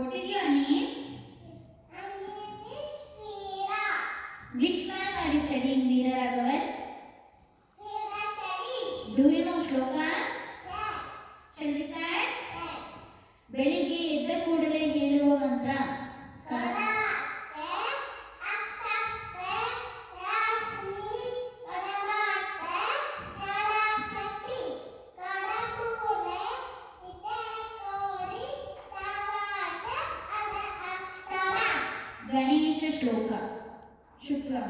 What is your name? Which class are you studying, Veera Raghavan? Do you know shlokas? Shall we start? ಬೆಳಿಗ್ಗೆ ಎದ್ದ ಕೂಡಲೇ ಹೇಳುವ ಮಂತ್ರ गणेश श्लोक शुक्लम्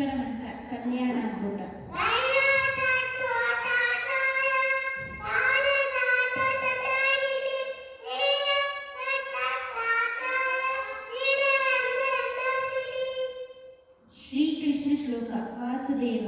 ವೆಂಕಟೇಶ್ವರ ಮಂತ್ರ ಕಲ್ಯಾಣಾದ್ಭುತ ಶ್ರೀಕೃಷ್ಣ ಶ್ಲೋಕ ವಾಸುದೇವ